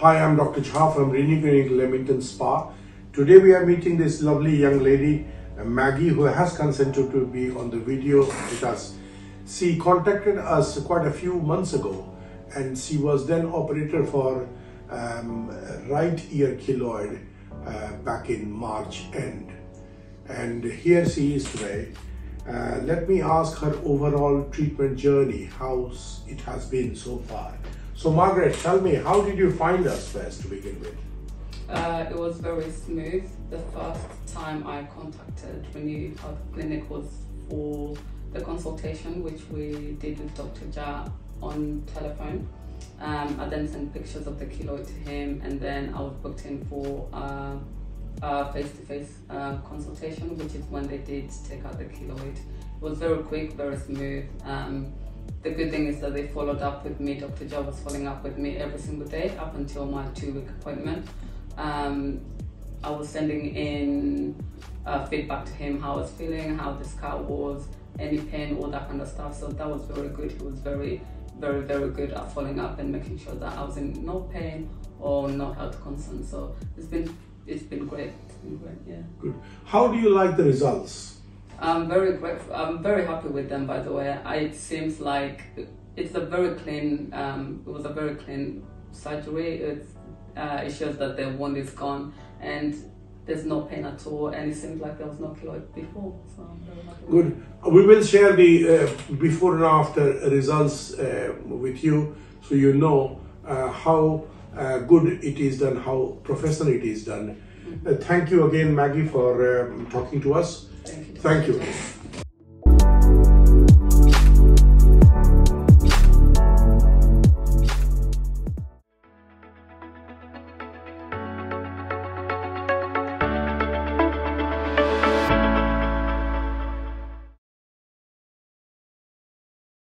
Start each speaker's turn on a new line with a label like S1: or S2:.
S1: Hi, I'm Dr. Jha from Renew in Leamington Spa. Today we are meeting this lovely young lady, uh, Maggie, who has consented to be on the video with us. She contacted us quite a few months ago and she was then operated for um, right ear keloid uh, back in March end. And here she is today. Uh, let me ask her overall treatment journey, how it has been so far. So, Margaret, tell me, how did you find us first to begin with?
S2: Uh, it was very smooth. The first time I contacted Renew Health Clinic was for the consultation, which we did with Dr. Jha on telephone. Um, I then sent pictures of the keloid to him, and then I was booked in for uh, a face-to-face uh, consultation, which is when they did take out the keloid. It was very quick, very smooth. Um, the good thing is that they followed up with me. Dr. Jha was following up with me every single day up until my two-week appointment. Um, I was sending in uh, feedback to him, how I was feeling, how the scar was, any pain, all that kind of stuff. So that was very good. He was very, very, very good at following up and making sure that I was in no pain or no health concern. So it's been, it's been great. It's been great. Yeah.
S1: Good. How do you like the results?
S2: I'm very grateful. I'm very happy with them. By the way, I, it seems like it's a very clean. Um, it was a very clean surgery. It's, uh, it shows that the wound is gone and there's no pain at all. And it seems like there was no keloid before. So I'm very happy. with
S1: Good. We will share the uh, before and after results uh, with you so you know uh, how uh, good it is done, how professional it is done. Uh, thank you again, Maggie, for um, talking to us.
S2: Thank you.
S1: Thank you.